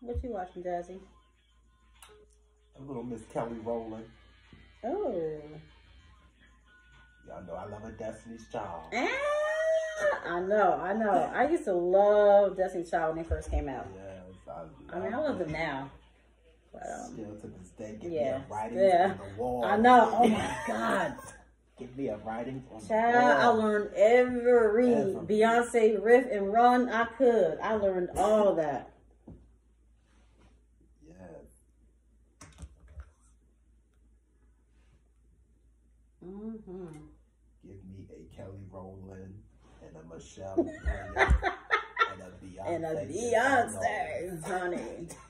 What you watching, Jazzi? A little Miss Kelly Rowland. Oh. Y'all know I love a Destiny's Child. Ah, I know, I know. I used to love Destiny's Child when they first came out. Yes, I, I mean, I love them now. But, um, Still to this day, give yeah, me a writing yeah. on the wall. I know. Oh my God. Give me a writing on Child, the I learned every Every. Beyonce riff and run I could. I learned all that. Yes. Hmm Give me a Kelly Rowland and a Michelle and a Beyonce. And a Beyonce. Honey.